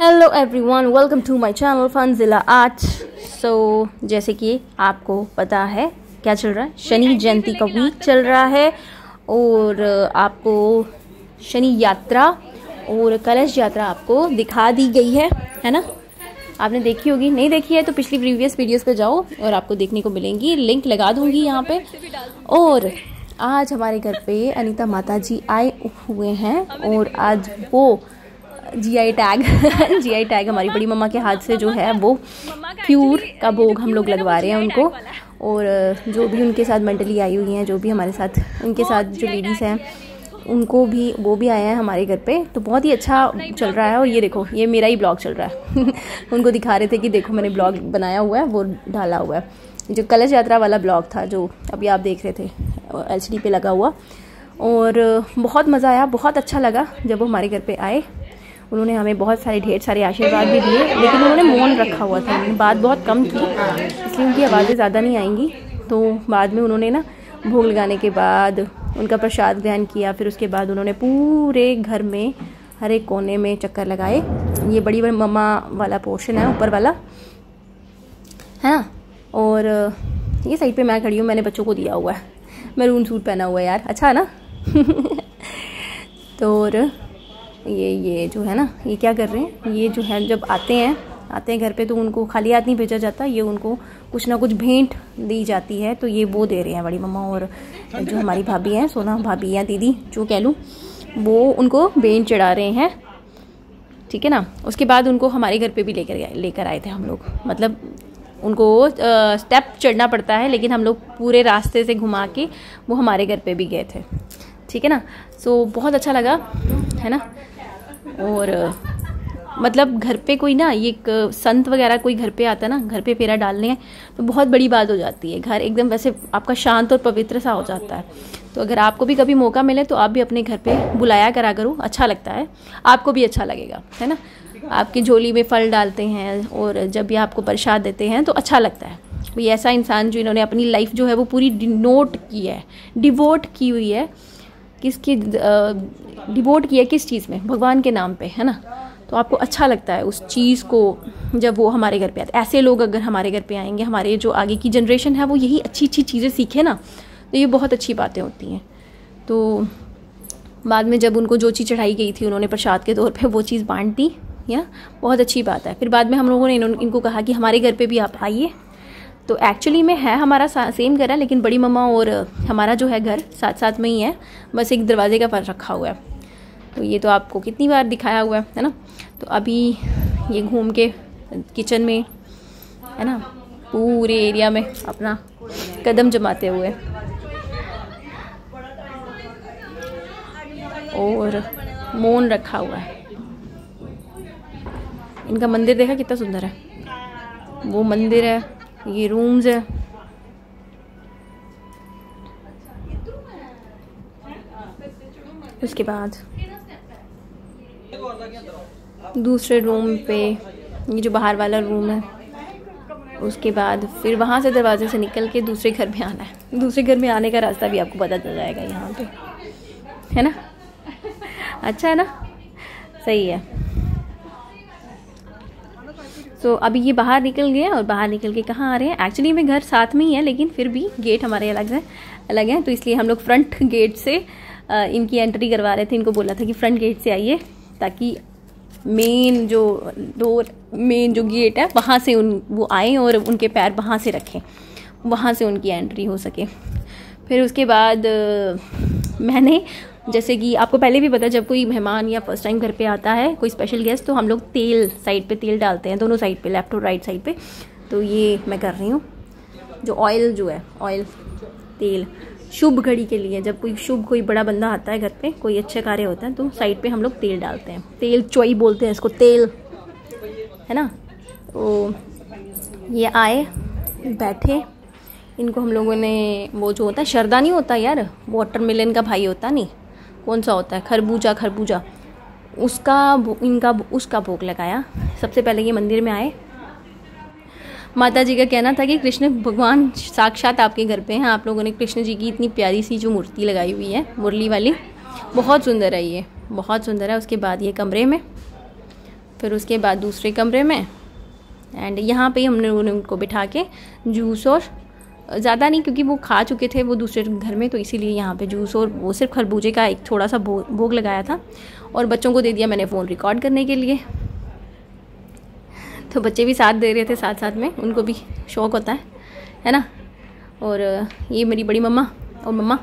Hello everyone welcome to my channel fun ज़िला art so जैसे कि आपको पता है क्या चल रहा है? शनि जयंती का वीक चल रहा है और आपको शनि यात्रा और कलश यात्रा आपको दिखा दी गई है है ना? आपने देखी होगी नहीं देखी है तो पिछली प्रीवियस वीडियोस पे जाओ और आपको देखने को मिलेंगी। लिंक लगा दूँगी यहाँ पे। और आज हमारे घर पे अनीता माता जी आए हुए हैं और आज वो जीआई टैग जीआई टैग हमारी बड़ी मम्मा के हाथ से जो है वो प्यूर का भोग हम लोग लगवा रहे हैं उनको। और जो भी उनके साथ मेंटली आई हुई हैं जो भी हमारे साथ उनके साथ जो लेडीज़ हैं उनको भी वो भी आए हैं हमारे घर पे। तो बहुत ही अच्छा चल रहा है और ये देखो ये मेरा ही ब्लॉग चल रहा है। उनको दिखा रहे थे कि देखो मैंने ब्लॉग बनाया हुआ है वो डाला हुआ है। जो कलश यात्रा वाला ब्लॉग था जो अभी आप देख रहे थे एल पे लगा हुआ। और बहुत मज़ा आया बहुत अच्छा लगा जब वो हमारे घर पे आए। उन्होंने हमें बहुत सारे ढेर सारे आशीर्वाद भी दिए, लेकिन उन्होंने मौन रखा हुआ था। बात बहुत कम थी, इसलिए उनकी आवाज़ें ज़्यादा नहीं आएँगी। तो बाद में उन्होंने ना भोग लगाने के बाद उनका प्रसाद ग्रहण किया, फिर उसके बाद उन्होंने पूरे घर में, हर एक कोने में चक्कर लगाए। ये बड़ी बड़ी मम्मा वाला पोर्शन है, ऊपर वाला। है ना? और ये साइड पे मैं खड़ी हूँ, मैंने बच्चों को दिया हुआ है। मैरून सूट पहना हुआ है यार अच्छा है ना? तो और ये ये जो है ना, ये क्या कर रहे हैं? ये जो है, जब आते हैं आते हैं घर पे तो उनको खाली हाथ नहीं भेजा जाता, ये उनको कुछ ना कुछ भेंट दी जाती है तो ये वो दे रहे हैं बड़ी मम्मा और जो हमारी भाभी हैं, सोना भाभी या दीदी, जो कह लूँ, वो उनको भेंट चढ़ा रहे हैं, ठीक है ना? उसके बाद उनको हमारे घर पे भी लेकर लेकर आए थे हम लोग। मतलब उनको स्टेप चढ़ना पड़ता है, लेकिन हम लोग पूरे रास्ते से घुमा के वो हमारे घर पे भी गए थे। ठीक है ना? सो so, बहुत अच्छा लगा है ना? और मतलब घर पे कोई ना ये एक संत वगैरह कोई घर पे आता ना घर पे फेरा डालने हैं तो बहुत बड़ी बात हो जाती है। घर एकदम वैसे आपका शांत और पवित्र सा हो जाता है। तो अगर आपको भी कभी मौका मिले तो आप भी अपने घर पे बुलाया करा करो अच्छा लगता है। आपको भी अच्छा लगेगा है ना? आपकी झोली में फल डालते हैं और जब भी आपको प्रसाद देते हैं तो अच्छा लगता है। कोई ऐसा इंसान जो इन्होंने अपनी लाइफ जो है वो पूरी डिनोट की है डिवोट की हुई है किसकी डिवोट किया किस चीज़ में? भगवान के नाम पे, है ना? तो आपको अच्छा लगता है उस चीज़ को जब वो हमारे घर पे आते ऐसे लोग अगर हमारे घर पे आएँगे, हमारे जो आगे की जनरेशन है, वो यही अच्छी अच्छी चीज़ें सीखे ना तो ये बहुत अच्छी बातें होती हैं। तो बाद में जब उनको जो चीज़ चढ़ाई गई थी, उन्होंने प्रसाद के तौर पे वो चीज़ बांट दी, या? बहुत अच्छी बात है। फिर बाद में हम लोगों ने इनको कहा कि हमारे घर पे भी आप आइए। तो एक्चुअली में है हमारा सेम घर है, लेकिन बड़ी मम्मा और हमारा जो है घर साथ साथ में ही है। बस एक दरवाजे का फ़र्क रखा हुआ है। तो ये तो आपको कितनी बार दिखाया हुआ है है ना? तो अभी ये घूम के किचन में, है ना? पूरे एरिया में अपना कदम जमाते हुए। और मौन रखा हुआ है। इनका मंदिर देखा कितना सुंदर है। वो मंदिर है। ये रूम्स है। उसके बाद दूसरे रूम पे, ये जो बाहर वाला रूम है, उसके बाद फिर वहाँ से दरवाजे से निकल के दूसरे घर में आना है। दूसरे घर में आने का रास्ता भी आपको पता चल जाएगा यहाँ पे। है ना? अच्छा है ना? सही है। सो so, अभी ये बाहर निकल गए और बाहर निकल के कहाँ आ रहे हैं? एक्चुअली में घर साथ में ही है लेकिन फिर भी गेट हमारे अलग है अलग है। तो इसलिए हम लोग फ्रंट गेट से इनकी एंट्री करवा रहे थे। इनको बोला था कि फ्रंट गेट से आइए ताकि मेन जो डोर मेन जो गेट है वहाँ से उन वो आए और उनके पैर वहाँ से रखें वहाँ से उनकी एंट्री हो सके। फिर उसके बाद मैंने जैसे कि आपको पहले भी पता जब कोई मेहमान या फ़र्स्ट टाइम घर पे आता है, कोई स्पेशल गेस्ट तो हम लोग तेल साइड पे तेल डालते हैं, दोनों साइड पे लेफ़्ट और राइट साइड पे। तो ये मैं कर रही हूँ। जो ऑयल जो है ऑयल तेल, शुभ घड़ी के लिए, जब कोई शुभ, कोई बड़ा बंदा आता है घर पे, कोई अच्छे कार्य होता है तो साइड पे हम लोग तेल डालते हैं। तेल चोई बोलते हैं इसको, तेल। है ना? तो ये आए, बैठे। इनको हम लोगों ने वो जो होता है, शरदा नहीं होता यार? वाटर मिलन का भाई होता नहीं? कौन सा होता है? खरबूजा खरबूजा। उसका इनका उसका भोग लगाया। सबसे पहले ये मंदिर में आए। माता जी का कहना था कि कृष्ण भगवान साक्षात आपके घर पे हैं। आप लोगों ने कृष्ण जी की इतनी प्यारी सी जो मूर्ति लगाई हुई है, मुरली वाली, बहुत सुंदर है ये। बहुत सुंदर है। उसके बाद ये कमरे में, फिर उसके बाद दूसरे कमरे में एंड यहाँ पे हमने उनको बिठा के जूस और ज़्यादा नहीं क्योंकि वो खा चुके थे वो दूसरे घर में तो इसीलिए यहाँ पे जूस और वो सिर्फ़ खरबूजे का एक थोड़ा सा भोग लगाया था और बच्चों को दे दिया मैंने फ़ोन रिकॉर्ड करने के लिए। तो बच्चे भी साथ दे रहे थे साथ साथ में उनको भी शौक़ होता है है ना? और ये मेरी बड़ी मम्मा और मम्मा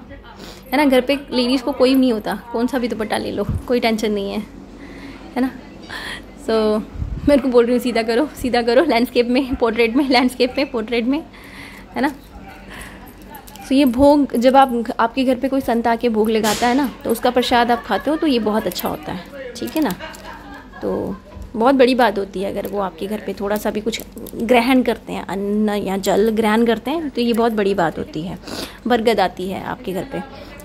है ना? घर पे लेडीज़ को कोई नहीं होता कौन सा भी दुपट्टा ले लो कोई टेंशन नहीं है है ना? सो so, मैं उनको बोल रही हूँ सीधा करो सीधा करो लैंडस्केप में पोर्ट्रेट में लैंडस्केप में पोर्ट्रेट में है ना? तो ये भोग, जब आप आपके घर पे कोई संत आके भोग लगाता है ना तो उसका प्रसाद आप खाते हो तो ये बहुत अच्छा होता है। ठीक है ना? तो बहुत बड़ी बात होती है, अगर वो आपके घर पे थोड़ा सा भी कुछ ग्रहण करते हैं, अन्न या जल ग्रहण करते हैं तो ये बहुत बड़ी बात होती है। बरगद आती है आपके घर पे,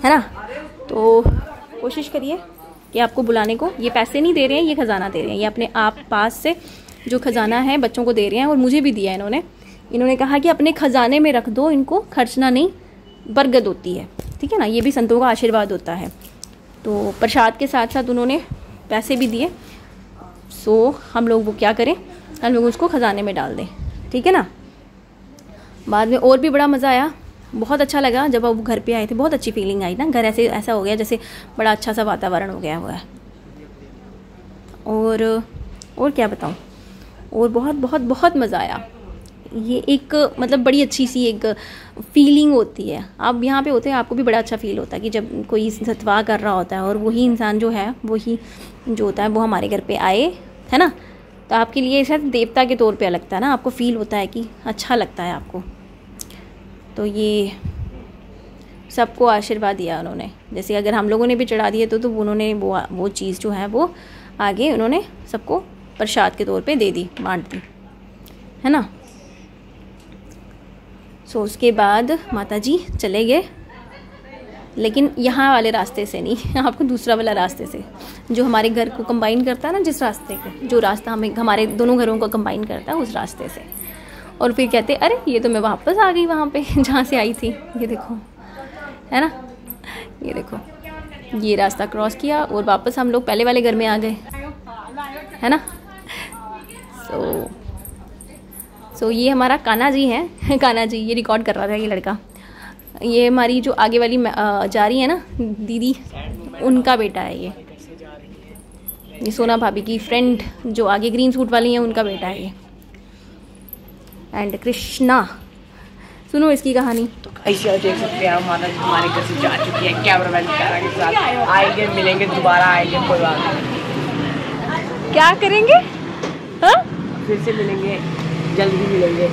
है ना? तो कोशिश करिए कि आपको बुलाने को, ये पैसे नहीं दे रहे हैं, ये ख़जाना दे रहे हैं। ये अपने आप पास से जो ख़जाना है, बच्चों को दे रहे हैं, और मुझे भी दिया है इन्होंने। इन्होंने कहा कि अपने ख़जाने में रख दो, इनको खर्चना नहीं बरगद होती है। ठीक है ना? ये भी संतों का आशीर्वाद होता है। तो प्रसाद के साथ साथ उन्होंने पैसे भी दिए। सो, हम लोग वो क्या करें? हम लोग उसको ख़जाने में डाल दें। ठीक है ना? बाद में और भी बड़ा मज़ा आया। बहुत अच्छा लगा जब वो घर पे आए थे। बहुत अच्छी फीलिंग आई ना। घर ऐसे, ऐसा हो गया जैसे बड़ा अच्छा सा वातावरण हो गया हुआ है। और और क्या बताऊँ? और बहुत बहुत बहुत मज़ा आया। ये एक मतलब बड़ी अच्छी सी एक फीलिंग होती है। आप यहाँ पे होते हैं, आपको भी बड़ा अच्छा फील होता है कि जब कोई सतवा कर रहा होता है और वही इंसान जो है, वही जो होता है, वो हमारे घर पे आए, है ना? तो आपके लिए शायद देवता के तौर पे लगता है ना? आपको फील होता है कि अच्छा लगता है आपको। तो ये सबको आशीर्वाद दिया उन्होंने। जैसे अगर हम लोगों ने भी चढ़ा दिए तो तो उन्होंने वो वो चीज़ जो है, वो आगे उन्होंने सबको प्रसाद के तौर पे दे दी, बांट दी। है ना? सो उसके बाद माता जी चले गए। लेकिन यहाँ वाले रास्ते से नहीं आपको दूसरा वाला रास्ते से। जो हमारे घर को कंबाइन करता है ना जिस रास्ते को जो रास्ता हमें हमारे दोनों घरों को कंबाइन करता है उस रास्ते से। और फिर कहते अरे ये तो मैं वापस आ गई वहाँ पे जहाँ से आई थी। ये देखो है ना? ये देखो ये रास्ता क्रॉस किया और वापस हम लोग पहले वाले घर में आ गए है ना? सो so, सो so, ये हमारा काना जी है। काना जी ये रिकॉर्ड कर रहा था ये लड़का। ये हमारी जो आगे वाली जा रही है ना दीदी उनका बेटा है ये। ये सोना भाभी की फ्रेंड जो आगे ग्रीन सूट वाली है उनका बेटा है ये। एंड कृष्णा। सुनो इसकी कहानी। तो ऐसे देख सकते हैं माता जी हमारे घर से जा चुकी है। कैमरा मैन के? साथ आएँगे मिलेंगे दोबारा आएँगे कोई बात नहीं। क्या करेंगे? हाँ? फिर से मिलेंगे। जल्दी मिलेंगे।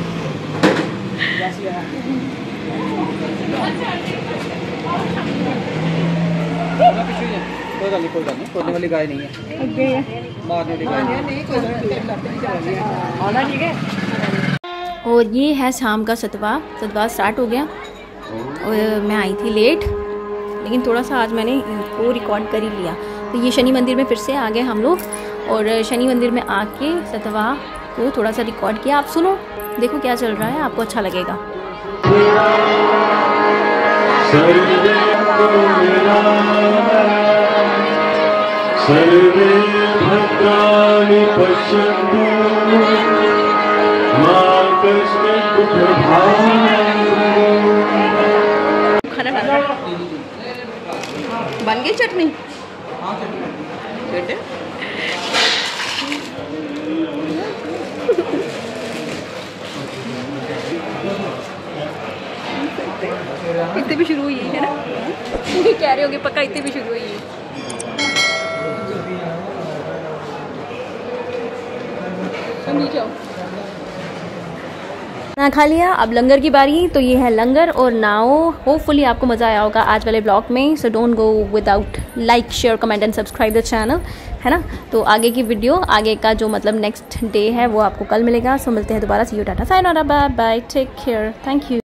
कोई गल नहीं कोई गल नहीं तोड़ने वाली गाय नहीं है। मारने वाली गाय नहीं ठीक है। और ये है शाम का सतवा। सतवा स्टार्ट हो गया। और मैं आई थी लेट लेकिन थोड़ा सा आज मैंने वो रिकॉर्ड कर ही लिया। तो ये शनि मंदिर में फिर से आ गए हम लोग। और शनि मंदिर में आके सतवा को थोड़ा सा रिकॉर्ड किया। आप सुनो। देखो क्या चल रहा है। आपको अच्छा लगेगा। सर्वे भद्राणि पश्यन्तु बन गई। चटनी इतने भी शुरू हुई है ना? कह रहे होगे पक्का इतने भी शुरू हुई है। जाओ खाना खा लिया। अब लंगर की बारी तो ये है लंगर और नाओ। होपफुली आपको मज़ा आया होगा आज वाले ब्लॉग में। So don't go without like share comment and subscribe the channel है ना? तो आगे की वीडियो आगे का जो मतलब नेक्स्ट डे है, वो आपको कल मिलेगा। सो मिलते हैं दोबारा। सी यू टाटा साइन और bye bye take care thank you